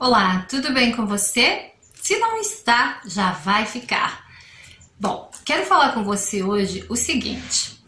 Olá, tudo bem com você? Se não está, já vai ficar. Bom, quero falar com você hoje o seguinte: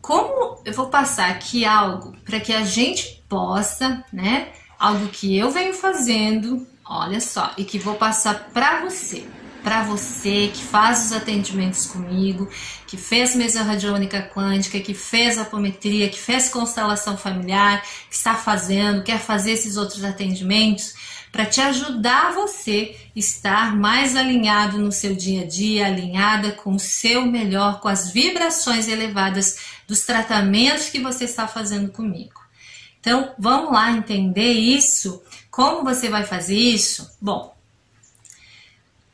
como eu vou passar aqui algo para que a gente possa, né? Algo que eu venho fazendo, olha só, e que vou passar para você para você que faz os atendimentos comigo, que fez mesa radiônica quântica, que fez apometria, que fez constelação familiar, que está fazendo, quer fazer esses outros atendimentos, para te ajudar você estar mais alinhado no seu dia a dia, alinhada com o seu melhor, com as vibrações elevadas dos tratamentos que você está fazendo comigo. Então, vamos lá entender isso. Como você vai fazer isso? Bom,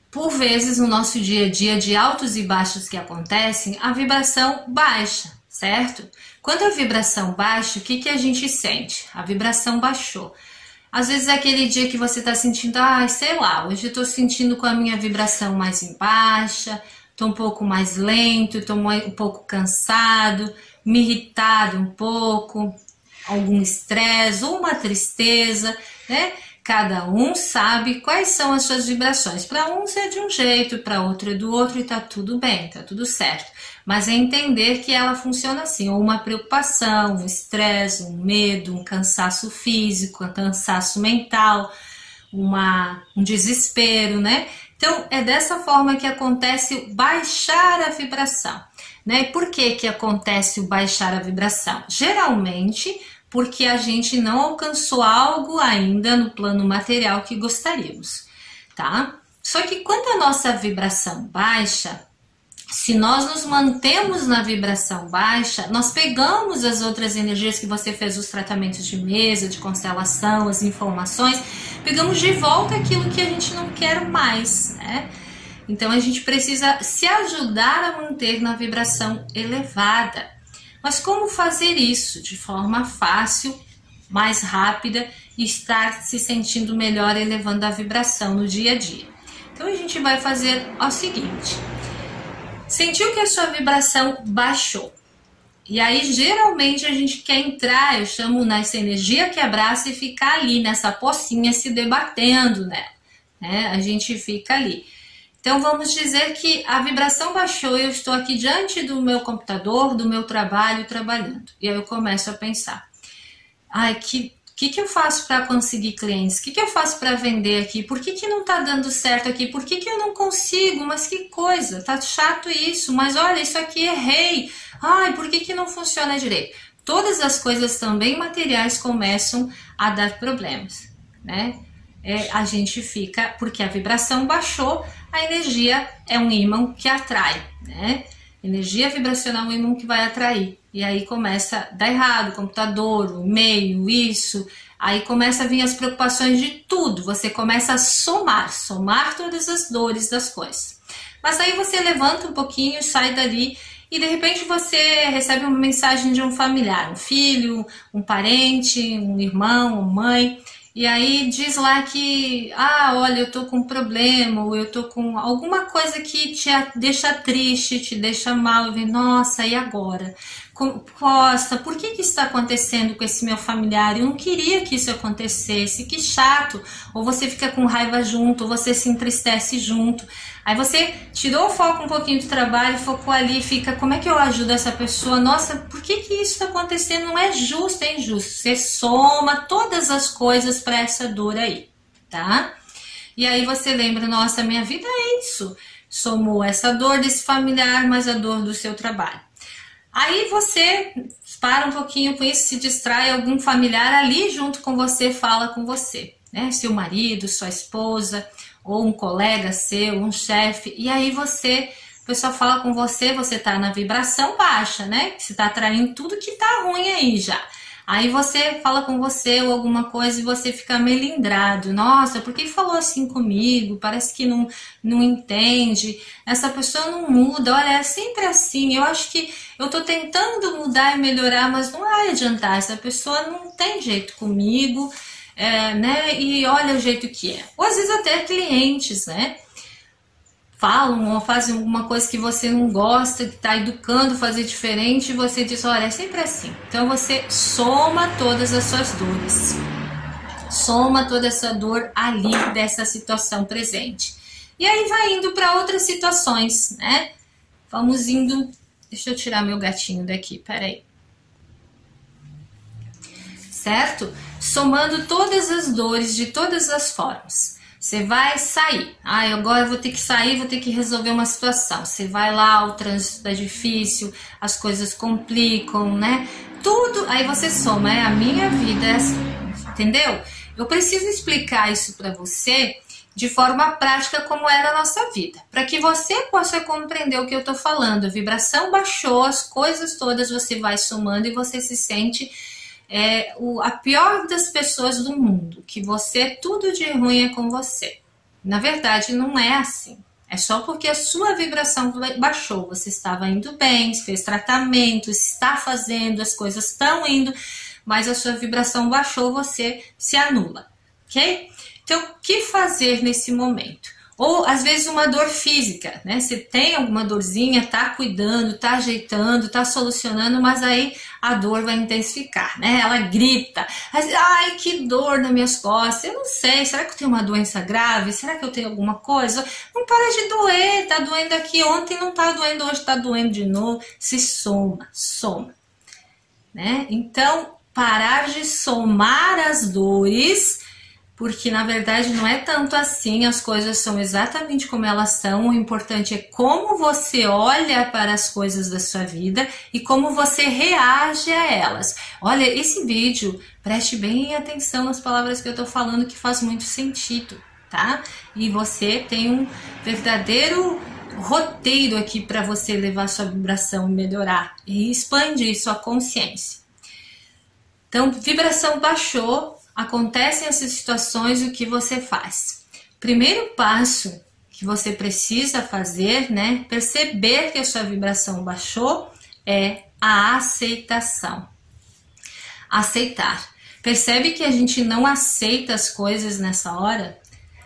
por vezes no nosso dia a dia de altos e baixos que acontecem, a vibração baixa, certo? Quando a vibração baixa, o que, que a gente sente? A vibração baixou. Às vezes é aquele dia que você está sentindo, ah, sei lá, hoje eu estou sentindo com a minha vibração mais em baixa, estou um pouco mais lento, estou um pouco cansado, me irritado um pouco, algum estresse ou uma tristeza, né? Cada um sabe quais são as suas vibrações. Para uns é de um jeito, para outro é do outro e tá tudo bem, tá tudo certo. Mas é entender que ela funciona assim, ou uma preocupação, um estresse, um medo, um cansaço físico, um cansaço mental, uma, um desespero, né? Então é dessa forma que acontece baixar a vibração. Né? E por que, que acontece o baixar a vibração? Geralmente porque a gente não alcançou algo ainda no plano material que gostaríamos, tá? Só que quando a nossa vibração baixa, se nós nos mantemos na vibração baixa, nós pegamos as outras energias que você fez os tratamentos de mesa, de constelação, as informações, pegamos de volta aquilo que a gente não quer mais, né? Então a gente precisa se ajudar a manter na vibração elevada. Mas como fazer isso de forma fácil, mais rápida e estar se sentindo melhor elevando a vibração no dia a dia? Então a gente vai fazer o seguinte: sentiu que a sua vibração baixou. E aí, geralmente, a gente quer entrar, eu chamo nessa energia que abraça e ficar ali nessa pocinha se debatendo, né? né? A gente fica ali. Então vamos dizer que a vibração baixou e eu estou aqui diante do meu computador, do meu trabalho, trabalhando. E aí eu começo a pensar: ai, que que, que eu faço para conseguir clientes? O que, que eu faço para vender aqui? Por que, que não está dando certo aqui? Por que, eu não consigo? Mas que coisa, tá chato isso. Mas olha, isso aqui errei. Ai, por que, que não funciona direito? Todas as coisas também materiais começam a dar problemas, né? É, a gente fica, porque a vibração baixou, a energia é um ímã que atrai, né? Energia vibracional é um ímã que vai atrair. E aí começa a dar errado, o computador, o e-mail, isso. Aí começa a vir as preocupações de tudo. Você começa a somar, somar todas as dores das coisas. Mas aí você levanta um pouquinho, sai dali e de repente você recebe uma mensagem de um familiar, um filho, um parente, um irmão, uma mãe, e aí diz lá que, ah, olha, eu tô com um problema, ou eu tô com alguma coisa que te deixa triste, te deixa mal. Eu venho, nossa, e agora? Costa, por que, que está acontecendo com esse meu familiar? Eu não queria que isso acontecesse, que chato. Ou você fica com raiva junto, ou você se entristece junto. Aí você tirou o foco um pouquinho do trabalho, focou ali fica, como é que eu ajudo essa pessoa? Nossa, por que, que isso está acontecendo? Não é justo, é injusto. Você soma todas as coisas para essa dor aí, tá? E aí você lembra, nossa, minha vida é isso. Somou essa dor desse familiar, mais a dor do seu trabalho. Aí você para um pouquinho com isso, se distrai, algum familiar ali junto com você fala com você, né? Seu marido, sua esposa, ou um colega seu, um chefe, e aí você, o pessoal fala com você, você tá na vibração baixa, né? Você tá atraindo tudo que tá ruim aí já. Aí você fala com você ou alguma coisa e você fica melindrado. Nossa, por que falou assim comigo? Parece que não, não entende. Essa pessoa não muda. Olha, é sempre assim. Eu acho que eu tô tentando mudar e melhorar, mas não vai adiantar. Essa pessoa não tem jeito comigo é, né? E olha o jeito que é. Ou às vezes até clientes, né? Falam ou fazem alguma coisa que você não gosta, que está educando fazer diferente, e você diz, olha, é sempre assim. Então você soma todas as suas dores. soma toda essa dor ali dessa situação presente. E aí vai indo para outras situações, né? Vamos indo. Deixa eu tirar meu gatinho daqui, peraí. Certo? Somando todas as dores de todas as formas. Você vai sair. Ah, agora eu vou ter que sair, vou ter que resolver uma situação. Você vai lá, o trânsito é difícil, as coisas complicam, né? Tudo, aí você soma, é a minha vida, é assim, entendeu? Eu preciso explicar isso para você de forma prática como era a nossa vida, para que você possa compreender o que eu estou falando. A vibração baixou, as coisas todas você vai somando e você se sente é o, a pior das pessoas do mundo, que você tudo de ruim é com você. Na verdade, não é assim. É só porque a sua vibração baixou. Você estava indo bem, fez tratamento, está fazendo, as coisas estão indo, mas a sua vibração baixou, você se anula, ok? Então, o que fazer nesse momento? Ou às vezes uma dor física, né? Você tem alguma dorzinha, tá cuidando, tá ajeitando, tá solucionando, mas aí a dor vai intensificar, né? Ela grita, ai que dor nas minhas costas, eu não sei, será que eu tenho uma doença grave? Será que eu tenho alguma coisa? Não para de doer, tá doendo aqui, ontem não tá doendo, hoje tá doendo de novo. Se soma, soma, né? Então, parar de somar as dores porque na verdade não é tanto assim, as coisas são exatamente como elas são. O importante é como você olha para as coisas da sua vida e como você reage a elas. Olha, esse vídeo, preste bem atenção nas palavras que eu estou falando, que faz muito sentido, tá? E você tem um verdadeiro roteiro aqui para você levar sua vibração melhorar e expandir sua consciência. Então, vibração baixou, acontecem essas situações, o que você faz? Primeiro passo que você precisa fazer, né? Perceber que a sua vibração baixou é a aceitação. Aceitar. Percebe que a gente não aceita as coisas nessa hora?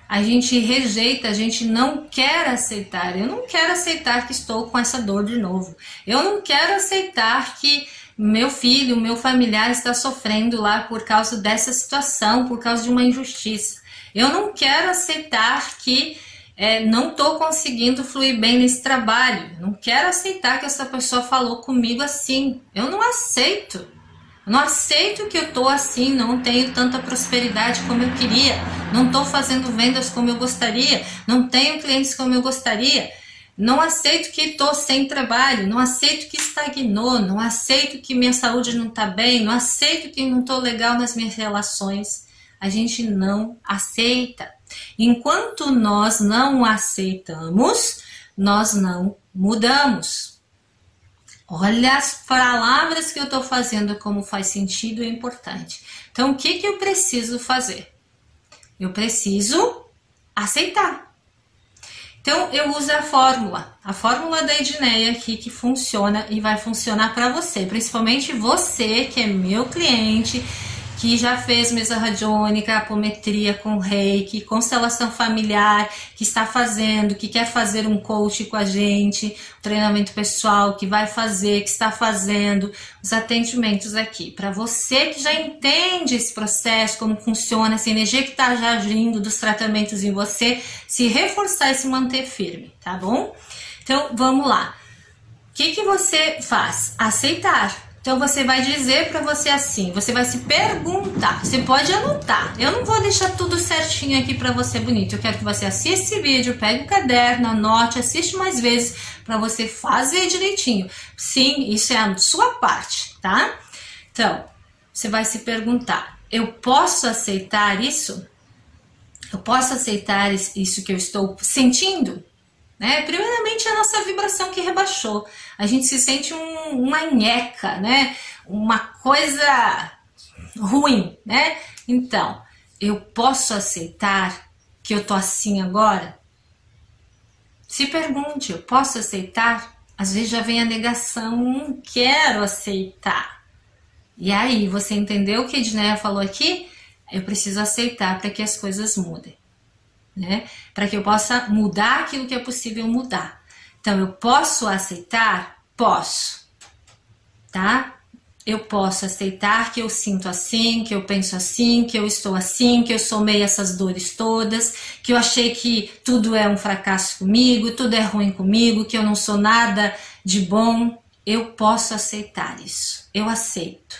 A gente rejeita, a gente não quer aceitar. Eu não quero aceitar que estou com essa dor de novo. Eu não quero aceitar que meu filho, meu familiar está sofrendo lá por causa dessa situação, por causa de uma injustiça. Eu não quero aceitar que é, não estou conseguindo fluir bem nesse trabalho. Não quero aceitar que essa pessoa falou comigo assim. Eu não aceito. Eu não aceito que eu estou assim, não tenho tanta prosperidade como eu queria, não estou fazendo vendas como eu gostaria, não tenho clientes como eu gostaria. Não aceito que estou sem trabalho, não aceito que estagnou, não aceito que minha saúde não está bem, não aceito que não estou legal nas minhas relações. A gente não aceita. Enquanto nós não aceitamos, nós não mudamos. Olha as palavras que eu estou fazendo, como faz sentido e é importante. Então, o que, que eu preciso fazer? Eu preciso aceitar. Então eu uso a fórmula, a fórmula da Edneia aqui que funciona e vai funcionar para você, principalmente você que é meu cliente que já fez mesa radiônica, apometria com reiki, constelação familiar, que está fazendo, que quer fazer um coach com a gente, treinamento pessoal, que vai fazer, que está fazendo, os atendimentos aqui. Para você que já entende esse processo, como funciona, essa energia que está já agindo dos tratamentos em você, se reforçar e se manter firme, tá bom? Então vamos lá. O que, que você faz? Aceitar então você vai dizer para você assim, você vai se perguntar, você pode anotar. Eu não vou deixar tudo certinho aqui para você bonito. Eu quero que você assista esse vídeo, pegue o caderno, anote, assiste mais vezes para você fazer direitinho. Sim, isso é a sua parte, tá? Então, você vai se perguntar: eu posso aceitar isso? Eu posso aceitar isso que eu estou sentindo? Né? Primeiramente, a nossa vibração que rebaixou. A gente se sente um, uma nheca, né? uma coisa ruim. Né? Então, eu posso aceitar que eu tô assim agora? Se pergunte, eu posso aceitar? Às vezes já vem a negação, não quero aceitar. E aí, você entendeu o que a Edneia falou aqui? Eu preciso aceitar para que as coisas mudem né? Para que eu possa mudar aquilo que é possível mudar. Então, eu posso aceitar? Posso, tá? eu posso aceitar que eu sinto assim, que eu penso assim, que eu estou assim, que eu somei essas dores todas, que eu achei que tudo é um fracasso comigo, tudo é ruim comigo, que eu não sou nada de bom. Eu posso aceitar isso. Eu aceito.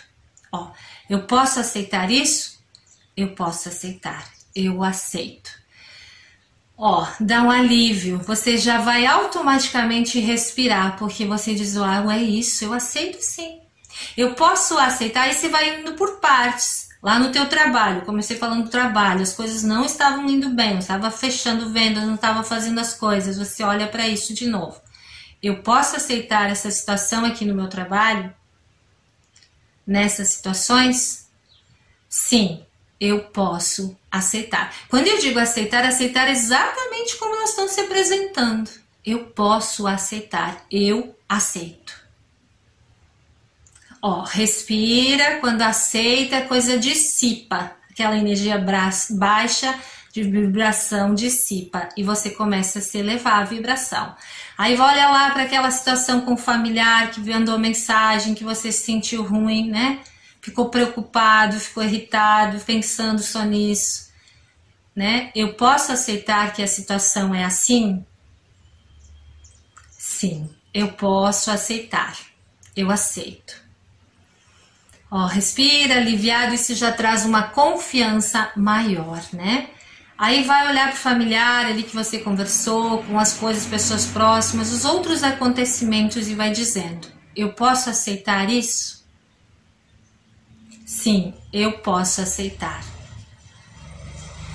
Ó, eu posso aceitar isso? Eu posso aceitar. Eu aceito. Ó, dá um alívio. Você já vai automaticamente respirar, porque você diz: Ah, é isso, eu aceito sim eu posso aceitar e você vai indo por partes. Lá no teu trabalho, comecei falando do trabalho, as coisas não estavam indo bem, eu estava fechando vendas, não estava fazendo as coisas. Você olha para isso de novo. Eu posso aceitar essa situação aqui no meu trabalho? Nessas situações? Sim, eu posso aceitar. Quando eu digo aceitar, aceitar exatamente como nós estamos se apresentando. Eu posso aceitar, eu aceito. Ó, respira, quando aceita, a coisa dissipa. Aquela energia baixa de vibração dissipa e você começa a se elevar a vibração. Aí olha lá para aquela situação com o familiar que mandou mensagem que você se sentiu ruim, né? Ficou preocupado, ficou irritado, pensando só nisso, né? Eu posso aceitar que a situação é assim? Sim, eu posso aceitar. Eu aceito. Ó, respira, aliviado, isso já traz uma confiança maior, né? Aí vai olhar para o familiar ali que você conversou, com as coisas, pessoas próximas, os outros acontecimentos e vai dizendo: Eu posso aceitar isso? Sim, eu posso aceitar.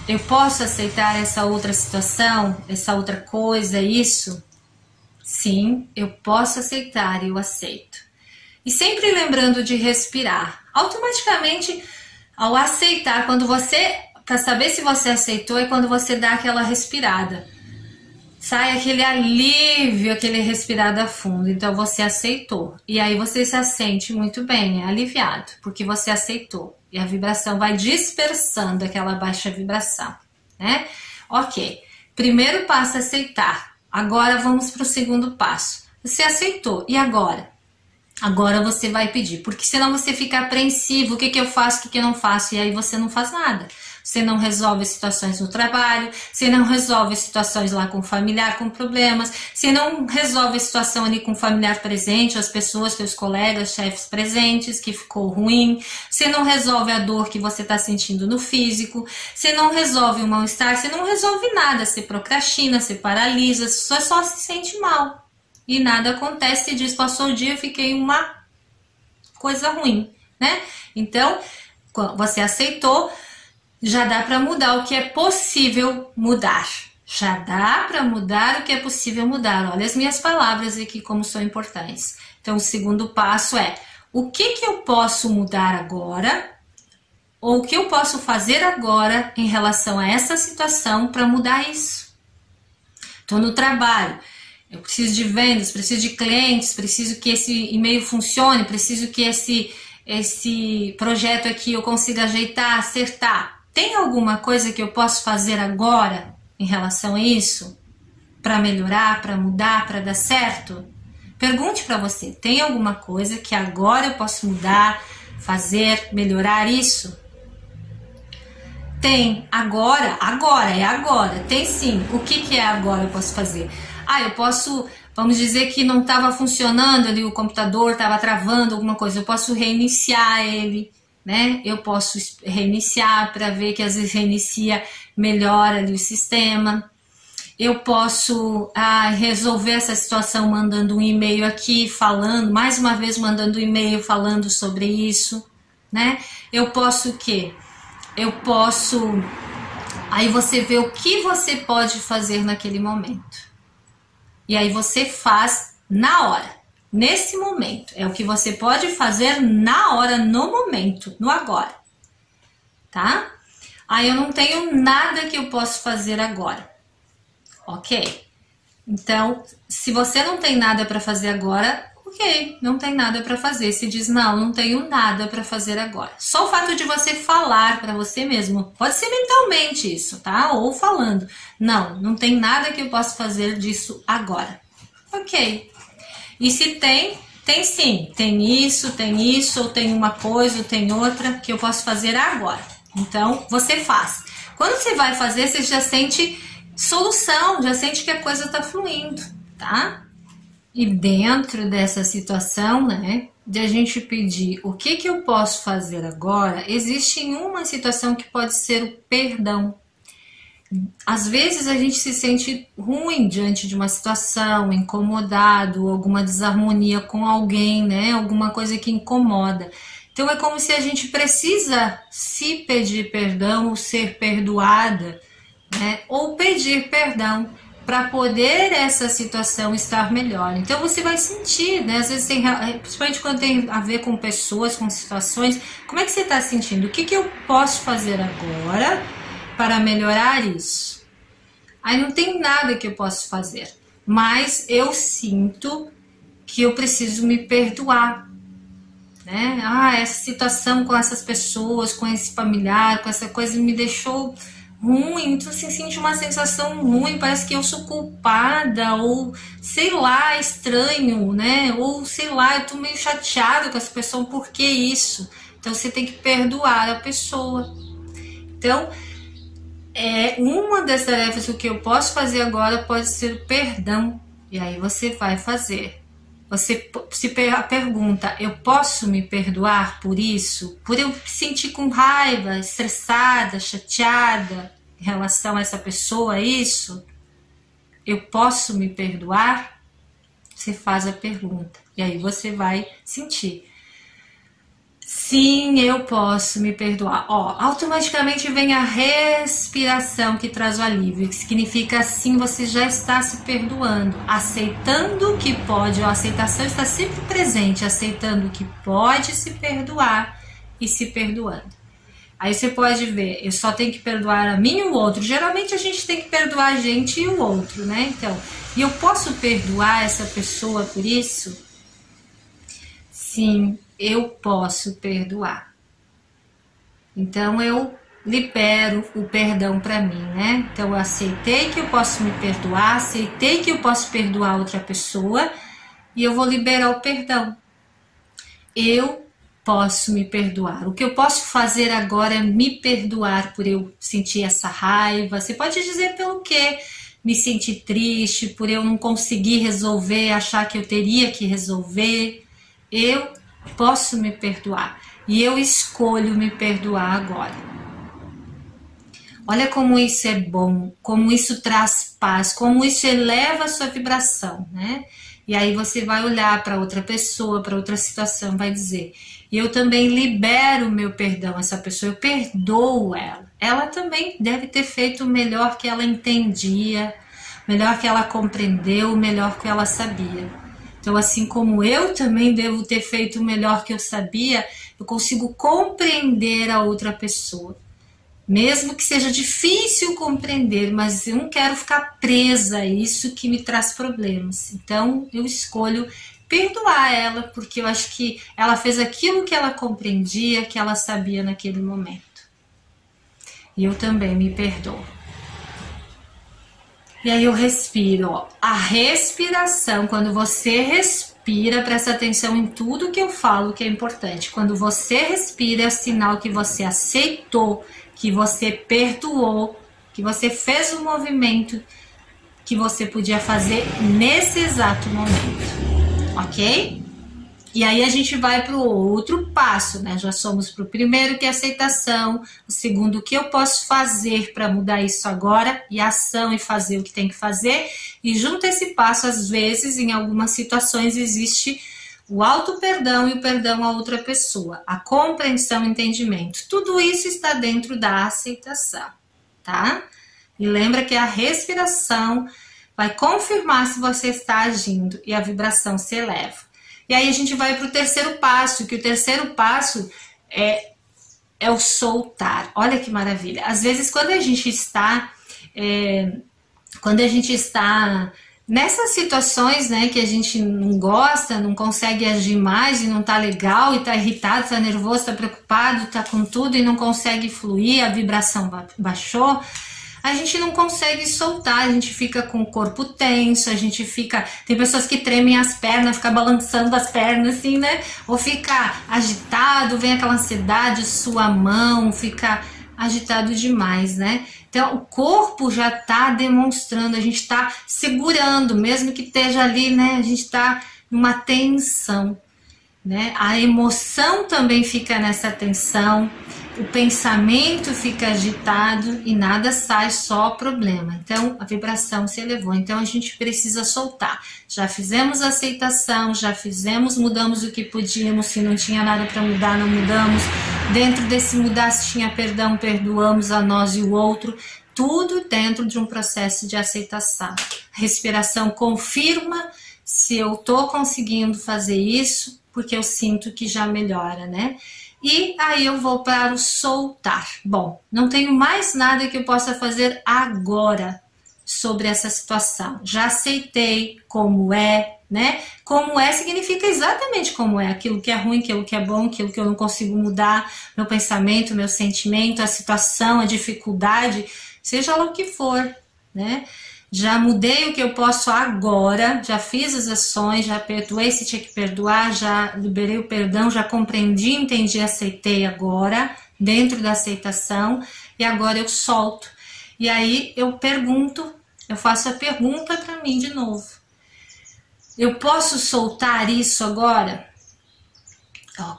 Eu posso aceitar essa outra situação, essa outra coisa, isso? Sim, eu posso aceitar eu aceito. E sempre lembrando de respirar. Automaticamente, ao aceitar, quando você, para saber se você aceitou, é quando você dá aquela respirada. Sai aquele alívio, aquele respirada fundo. Então você aceitou. E aí você se sente muito bem, é aliviado, porque você aceitou. E a vibração vai dispersando aquela baixa vibração, né? Ok. Primeiro passo é aceitar. Agora vamos para o segundo passo. Você aceitou. E agora? Agora você vai pedir, porque senão você fica apreensivo, o que, que eu faço, o que, que eu não faço, e aí você não faz nada. Você não resolve situações no trabalho, você não resolve situações lá com o familiar com problemas, você não resolve a situação ali com o familiar presente, as pessoas, seus colegas, chefes presentes, que ficou ruim, você não resolve a dor que você está sentindo no físico, você não resolve o mal-estar, você não resolve nada, você procrastina, você paralisa, você só se sente mal. E nada acontece e diz passou o dia, eu fiquei uma coisa ruim, né? Então, você aceitou, já dá para mudar o que é possível mudar. Já dá para mudar o que é possível mudar. Olha as minhas palavras aqui como são importantes. Então, o segundo passo é: o que que eu posso mudar agora? Ou o que eu posso fazer agora em relação a essa situação para mudar isso? Estou no trabalho. Eu preciso de vendas, preciso de clientes, preciso que esse e-mail funcione, preciso que esse, esse projeto aqui eu consiga ajeitar, acertar. Tem alguma coisa que eu posso fazer agora em relação a isso? Para melhorar, para mudar, para dar certo? Pergunte para você: tem alguma coisa que agora eu posso mudar, fazer, melhorar isso? Tem, agora, agora, é agora, tem sim. O que, que é agora eu posso fazer? Ah, eu posso, vamos dizer que não estava funcionando ali o computador, estava travando alguma coisa, eu posso reiniciar ele, né? Eu posso reiniciar para ver que às vezes reinicia melhor ali o sistema. Eu posso ah, resolver essa situação mandando um e-mail aqui, falando, mais uma vez mandando um e-mail falando sobre isso, né? Eu posso o quê? Eu posso. Aí você vê o que você pode fazer naquele momento. E aí você faz na hora, nesse momento. É o que você pode fazer na hora, no momento, no agora. Tá? Aí eu não tenho nada que eu posso fazer agora. Ok? Então, se você não tem nada para fazer agora, ok, não tem nada para fazer. Se diz não, não tenho nada para fazer agora. Só o fato de você falar para você mesmo, pode ser mentalmente isso, tá? Ou falando, não, não tem nada que eu possa fazer disso agora. Ok. E se tem, Tem sim, tem isso, tem isso, ou tem uma coisa, ou tem outra que eu posso fazer agora. Então, você faz. Quando você vai fazer, você já sente solução, já sente que a coisa está fluindo, tá? E dentro dessa situação, né, de a gente pedir o que, que eu posso fazer agora, existe uma situação que pode ser o perdão. Às vezes a gente se sente ruim diante de uma situação, incomodado, alguma desarmonia com alguém, né? Alguma coisa que incomoda. Então é como se a gente precisa se pedir perdão ou ser perdoada, né? Ou pedir perdão para poder essa situação estar melhor. Então você vai sentir, né? Às vezes tem, principalmente quando tem a ver com pessoas, com situações, como é que você está sentindo? O que, que eu posso fazer agora para melhorar isso? Aí não tem nada que eu possa fazer, mas eu sinto que eu preciso me perdoar. Né? Ah, essa situação com essas pessoas, com esse familiar, com essa coisa me deixou ruim, então você sente uma sensação ruim, parece que eu sou culpada, ou sei lá, estranho, né? Ou sei lá, eu tô meio chateada com essa pessoa, por que isso? Então você tem que perdoar a pessoa. Então, é uma das tarefas que eu posso fazer agora pode ser o perdão. E aí você vai fazer. Você se pergunta: eu posso me perdoar por isso? Por eu sentir com raiva, estressada, chateada em relação a essa pessoa, isso? Eu posso me perdoar? Você faz a pergunta e aí você vai sentir. Sim, eu posso me perdoar. Ó, automaticamente vem a respiração que traz o alívio, que significa assim você já está se perdoando, aceitando que pode, a aceitação está sempre presente, aceitando que pode se perdoar e se perdoando. Aí você pode ver, eu só tenho que perdoar a mim e o outro. Geralmente a gente tem que perdoar a gente e o outro, né? Então, e eu posso perdoar essa pessoa por isso? Sim, eu posso perdoar. Então eu libero o perdão para mim, né? Então eu aceitei que eu posso me perdoar, aceitei que eu posso perdoar outra pessoa e eu vou liberar o perdão. Eu posso me perdoar. O que eu posso fazer agora é me perdoar por eu sentir essa raiva. Você pode dizer pelo quê? Me sentir triste, por eu não conseguir resolver, achar que eu teria que resolver. Eu posso me perdoar e eu escolho me perdoar agora. Olha como isso é bom, como isso traz paz, como isso eleva a sua vibração, né? E aí você vai olhar para outra pessoa, para outra situação, vai dizer: e eu também libero o meu perdão a essa pessoa, eu perdoo ela. Ela também deve ter feito o melhor que ela entendia, melhor que ela compreendeu, o melhor que ela sabia. Então, assim como eu também devo ter feito o melhor que eu sabia, eu consigo compreender a outra pessoa. Mesmo que seja difícil compreender, mas eu não quero ficar presa a isso que me traz problemas. Então, eu escolho perdoar ela, porque eu acho que ela fez aquilo que ela compreendia, que ela sabia naquele momento. E eu também me perdoo. E aí eu respiro, ó. A respiração, quando você respira, presta atenção em tudo que eu falo que é importante. Quando você respira, é sinal que você aceitou, que você perdoou, que você fez o movimento que você podia fazer nesse exato momento. OK? E aí a gente vai para o outro passo, né? Já somos para o primeiro que é aceitação, o segundo o que eu posso fazer para mudar isso agora e ação e fazer o que tem que fazer. E junto a esse passo, às vezes, em algumas situações existe o auto perdão e o perdão a outra pessoa, a compreensão, entendimento. Tudo isso está dentro da aceitação, tá? E lembra que a respiração vai confirmar se você está agindo e a vibração se eleva. E aí a gente vai para o terceiro passo, que o terceiro passo é, é o soltar. Olha que maravilha. Às vezes, quando a gente está. É, quando a gente está nessas situações né, que a gente não gosta, não consegue agir mais e não tá legal, e tá irritado, tá nervoso, tá preocupado, tá com tudo e não consegue fluir, a vibração baixou, a gente não consegue soltar, a gente fica com o corpo tenso, a gente fica. Tem pessoas que tremem as pernas, fica balançando as pernas assim, né? Ou fica agitado, vem aquela ansiedade, sua mão, fica agitado demais, né? Então, o corpo já está demonstrando, a gente está segurando, mesmo que esteja ali, né? A gente está numa tensão, né? A emoção também fica nessa tensão o pensamento fica agitado e nada sai, só problema. Então a vibração se elevou. Então a gente precisa soltar. Já fizemos aceitação, já fizemos, mudamos o que podíamos. Se não tinha nada para mudar, não mudamos. Dentro desse mudar, se tinha perdão, perdoamos a nós e o outro. Tudo dentro de um processo de aceitação. Respiração confirma se eu estou conseguindo fazer isso, porque eu sinto que já melhora, né? E aí eu vou para o soltar. Bom, não tenho mais nada que eu possa fazer agora sobre essa situação. Já aceitei como é, né? Como é significa exatamente como é, aquilo que é ruim, aquilo que é bom, aquilo que eu não consigo mudar, meu pensamento, meu sentimento, a situação, a dificuldade, seja lá o que for, né? Já mudei o que eu posso agora, já fiz as ações, já perdoei se tinha que perdoar, já liberei o perdão, já compreendi, entendi, aceitei agora, dentro da aceitação, e agora eu solto. E aí eu pergunto, eu faço a pergunta para mim de novo. Eu posso soltar isso agora?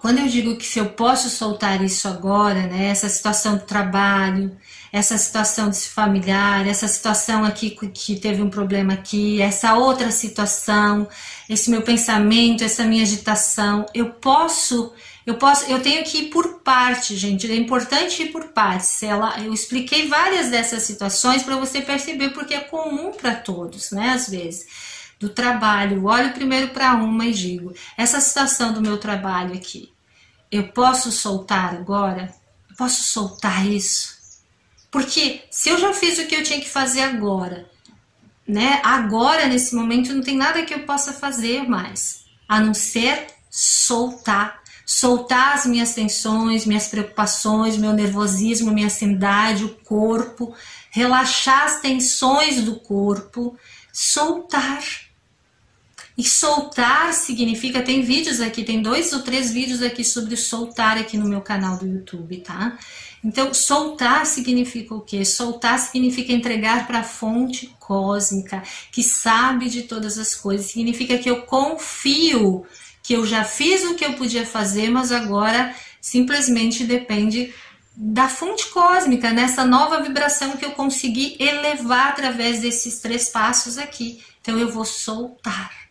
Quando eu digo que se eu posso soltar isso agora, né, essa situação do trabalho, essa situação desse familiar, essa situação aqui que teve um problema aqui, essa outra situação, esse meu pensamento, essa minha agitação, eu posso, eu posso, eu tenho que ir por parte, gente. É importante ir por partes. Ela, eu expliquei várias dessas situações para você perceber porque é comum para todos, né? Às vezes do trabalho, olho primeiro para uma e digo: essa situação do meu trabalho aqui, eu posso soltar agora? Eu posso soltar isso? Porque se eu já fiz o que eu tinha que fazer agora, né? Agora, nesse momento, não tem nada que eu possa fazer mais, a não ser soltar. Soltar as minhas tensões, minhas preocupações, meu nervosismo, minha ansiedade, o corpo, relaxar as tensões do corpo, soltar. E soltar significa, tem vídeos aqui, tem dois ou três vídeos aqui sobre soltar aqui no meu canal do YouTube, tá? Então, soltar significa o quê? Soltar significa entregar para a fonte cósmica, que sabe de todas as coisas. Significa que eu confio que eu já fiz o que eu podia fazer, mas agora simplesmente depende da fonte cósmica, nessa nova vibração que eu consegui elevar através desses três passos aqui. Então, eu vou soltar.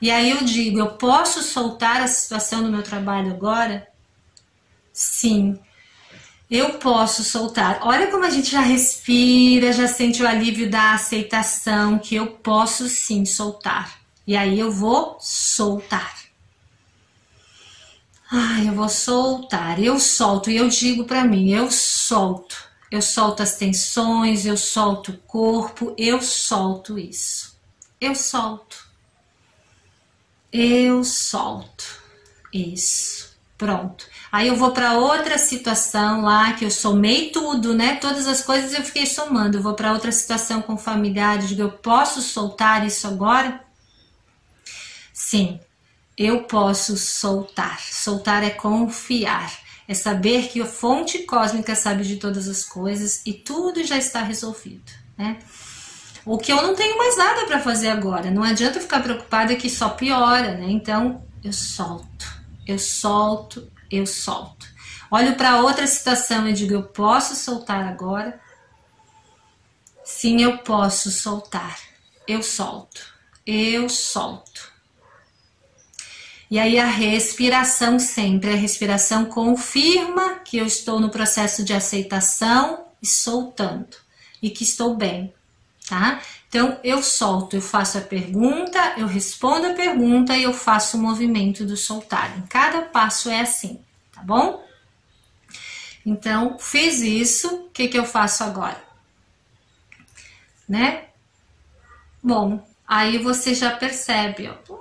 E aí eu digo, eu posso soltar a situação do meu trabalho agora? Sim eu posso soltar. Olha como a gente já respira, já sente o alívio da aceitação, que eu posso sim soltar. E aí eu vou soltar. Ai, eu vou soltar. Eu solto e eu digo para mim, eu solto. Eu solto as tensões, eu solto o corpo, eu solto isso. Eu solto. Eu solto. Isso. Pronto. Aí eu vou para outra situação lá que eu somei tudo, né? Todas as coisas eu fiquei somando. Eu vou para outra situação com familiares, eu posso soltar isso agora? Sim, eu posso soltar. Soltar é confiar, é saber que a fonte cósmica sabe de todas as coisas e tudo já está resolvido, né? O que eu não tenho mais nada para fazer agora. Não adianta ficar preocupada que só piora, né? Então eu solto, eu solto, eu solto. Olho para outra situação e digo: eu posso soltar agora? Sim, eu posso soltar. Eu solto. Eu solto. E aí a respiração sempre, a respiração confirma que eu estou no processo de aceitação e soltando e que estou bem, tá? Então eu solto, eu faço a pergunta, eu respondo a pergunta e eu faço o movimento do soltar. Em cada passo é assim, tá bom? Então fiz isso, o que, que eu faço agora? Né? Bom, aí você já percebe, ó,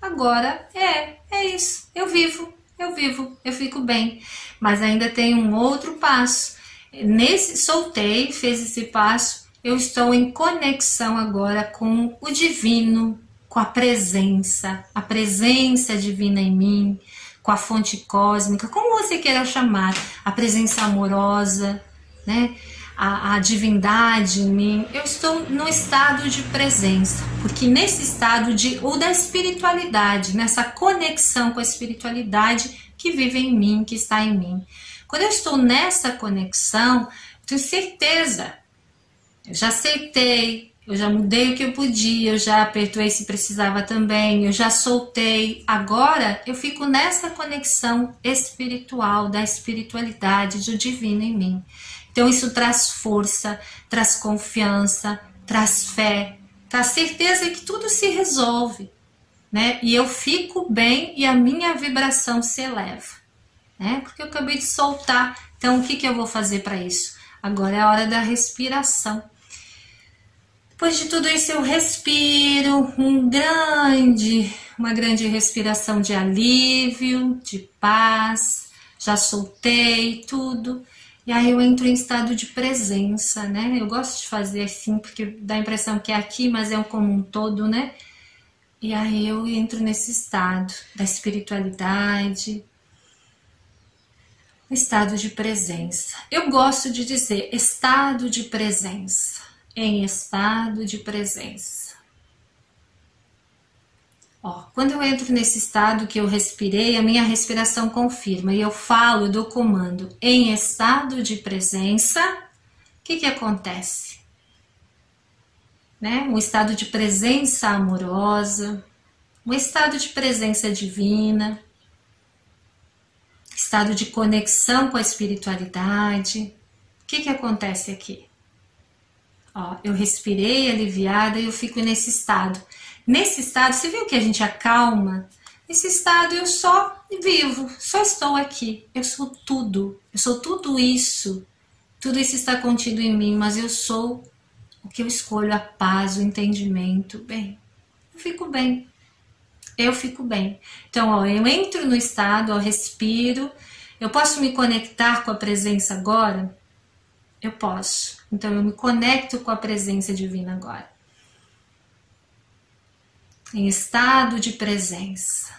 agora é, é isso, eu vivo, eu vivo, eu fico bem. Mas ainda tem um outro passo nesse soltei, fez esse passo, eu estou em conexão agora com o divino, com a presença, a presença divina em mim, com a fonte cósmica, como você queira chamar, a presença amorosa, né? A, a, divindade em mim, eu estou no estado de presença, porque nesse estado de ou da espiritualidade, nessa conexão com a espiritualidade que vive em mim, que está em mim. Quando eu estou nessa conexão, tenho certeza eu já aceitei, eu já mudei o que eu podia, eu já perdoei se precisava também, eu já soltei. Agora eu fico nessa conexão espiritual, da espiritualidade, do divino em mim. Então isso traz força, traz confiança, traz fé, traz certeza que tudo se resolve, né? E eu fico bem e a minha vibração se eleva, né? Porque eu acabei de soltar. Então o que, que eu vou fazer para isso? Agora é a hora da respiração. Depois de tudo isso eu respiro um grande, uma grande respiração de alívio, de paz. Já soltei tudo. E aí eu entro em estado de presença, né? Eu gosto de fazer assim porque dá a impressão que é aqui, mas é um como um todo, né? E aí eu entro nesse estado da espiritualidade, estado de presença. Eu gosto de dizer estado de presença em estado de presença. Ó, quando eu entro nesse estado que eu respirei, a minha respiração confirma e eu falo do comando em estado de presença, o que, que acontece? Né? Um estado de presença amorosa, um estado de presença divina, estado de conexão com a espiritualidade. O que, que acontece aqui? Ó, eu respirei aliviada e eu fico nesse estado. Nesse estado, você viu que a gente acalma? Nesse estado eu só vivo, só estou aqui. Eu sou tudo, eu sou tudo isso. Tudo isso está contido em mim, mas eu sou o que eu escolho, a paz, o entendimento. Bem, eu fico bem. Eu fico bem. Então, ó, eu entro no estado, ó, respiro. Eu posso me conectar com a presença agora? Eu posso. Então eu me conecto com a presença divina agora. Em estado de presença.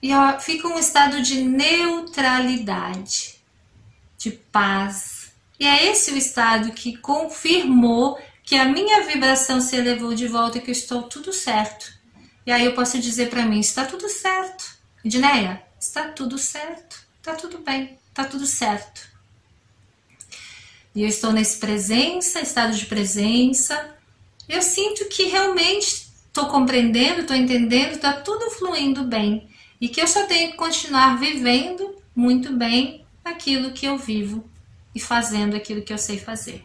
E ó, fica um estado de neutralidade, de paz. E é esse o estado que confirmou que a minha vibração se elevou de volta e que eu estou tudo certo. E aí eu posso dizer para mim, está tudo certo. Edneia, está tudo certo. Está tudo bem, está tudo certo. E eu estou nesse presença, estado de presença. Eu sinto que realmente estou compreendendo, estou entendendo, está tudo fluindo bem. E que eu só tenho que continuar vivendo muito bem aquilo que eu vivo e fazendo aquilo que eu sei fazer.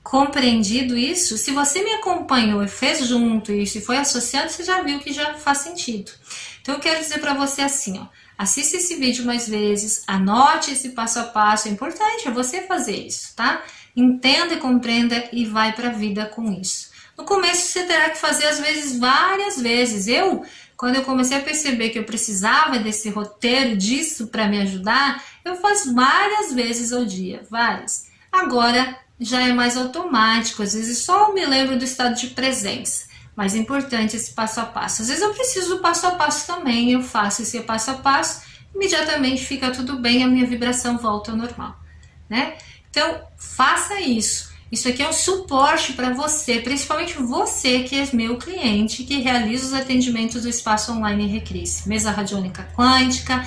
Compreendido isso, se você me acompanhou e fez junto isso e foi associado, você já viu que já faz sentido. Então eu quero dizer para você assim, ó, Assista esse vídeo mais vezes, anote esse passo a passo, é importante, você fazer isso, tá? Entenda e compreenda e vai para a vida com isso. No começo você terá que fazer às vezes várias vezes. Eu, quando eu comecei a perceber que eu precisava desse roteiro disso para me ajudar, eu faço várias vezes ao dia, várias. Agora já é mais automático, às vezes só me lembro do estado de presença mais importante esse passo a passo. Às vezes eu preciso do passo a passo também, eu faço esse passo a passo, imediatamente fica tudo bem, a minha vibração volta ao normal, né? Então, faça isso. Isso aqui é um suporte para você, principalmente você que é meu cliente, que realiza os atendimentos do espaço online Recris, mesa radiônica quântica,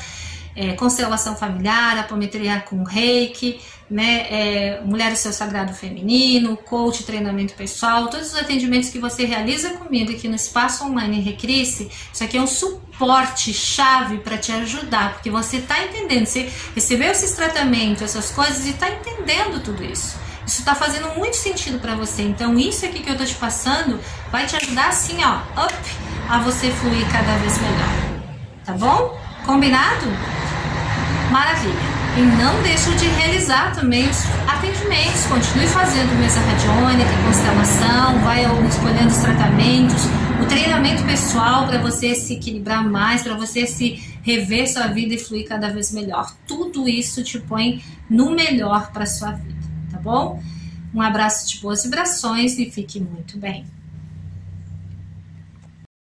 é, constelação familiar, apometria com reiki, né, é, Mulher o Seu Sagrado Feminino, coach, treinamento pessoal, todos os atendimentos que você realiza comigo aqui no Espaço Online Recrisse, isso aqui é um suporte chave para te ajudar, porque você está entendendo, você recebeu esses tratamentos, essas coisas e está entendendo tudo isso. Isso está fazendo muito sentido para você. Então, isso aqui que eu tô te passando vai te ajudar assim, ó, up, a você fluir cada vez melhor. Tá bom? Combinado? Maravilha! E não deixe de realizar também os atendimentos. Continue fazendo mesa radiônica, constelação, vai escolhendo os tratamentos, o treinamento pessoal para você se equilibrar mais, para você se rever sua vida e fluir cada vez melhor. Tudo isso te põe no melhor para sua vida, tá bom? Um abraço de boas vibrações e fique muito bem.